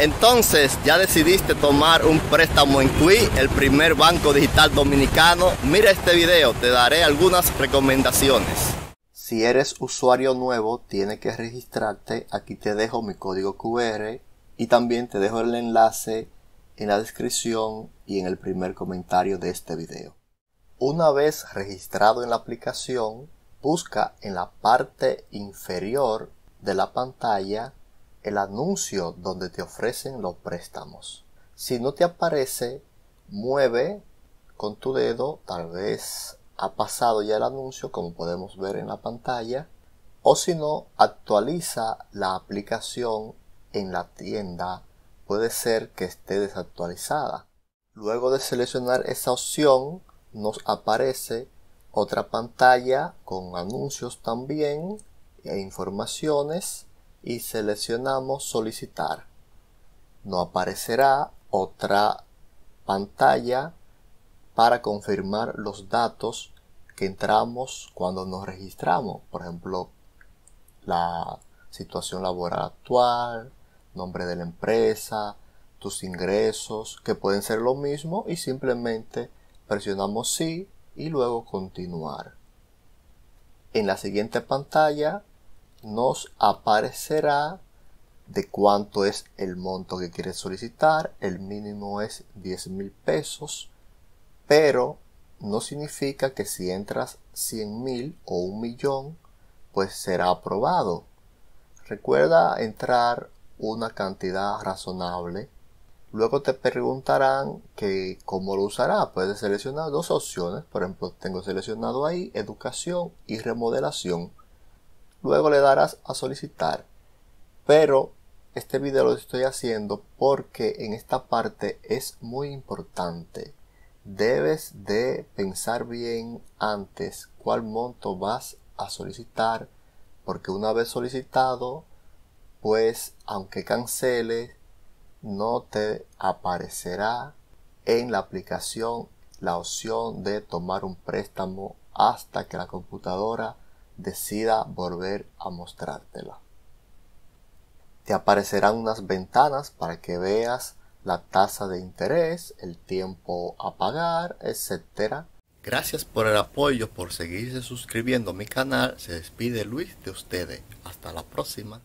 Entonces, ¿ya decidiste tomar un préstamo en QUI, el primer banco digital dominicano? Mira este video, te daré algunas recomendaciones. Si eres usuario nuevo, tienes que registrarte. Aquí te dejo mi código QR y también te dejo el enlace en la descripción y en el primer comentario de este video. Una vez registrado en la aplicación, busca en la parte inferior de la pantalla el anuncio donde te ofrecen los préstamos. Si no te aparece, mueve con tu dedo, tal vez ha pasado ya el anuncio como podemos ver en la pantalla, o si no, actualiza la aplicación en la tienda, puede ser que esté desactualizada. Luego de seleccionar esa opción, nos aparece otra pantalla con anuncios también e informaciones y seleccionamos solicitar. Nos aparecerá otra pantalla para confirmar los datos que entramos cuando nos registramos. Por ejemplo, la situación laboral actual, nombre de la empresa, tus ingresos, que pueden ser lo mismo y simplemente presionamos sí y luego continuar. En la siguiente pantalla nos aparecerá de cuánto es el monto que quieres solicitar. El mínimo es 10 mil pesos, pero no significa que si entras 100 mil o un millón, pues será aprobado. Recuerda entrar una cantidad razonable. Luego te preguntarán que cómo lo usará. Puedes seleccionar dos opciones. Por ejemplo, tengo seleccionado ahí educación y remodelación luego le darás a solicitar. Pero este video lo estoy haciendo porque en esta parte es muy importante. Debes de pensar bien antes cuál monto vas a solicitar porque una vez solicitado pues aunque canceles no te aparecerá en la aplicación la opción de tomar un préstamo hasta que la computadora decida volver a mostrártela. Te aparecerán unas ventanas para que veas la tasa de interés, el tiempo a pagar, etc. Gracias por el apoyo, por seguirse suscribiendo a mi canal. Se despide Luis de ustedes. Hasta la próxima.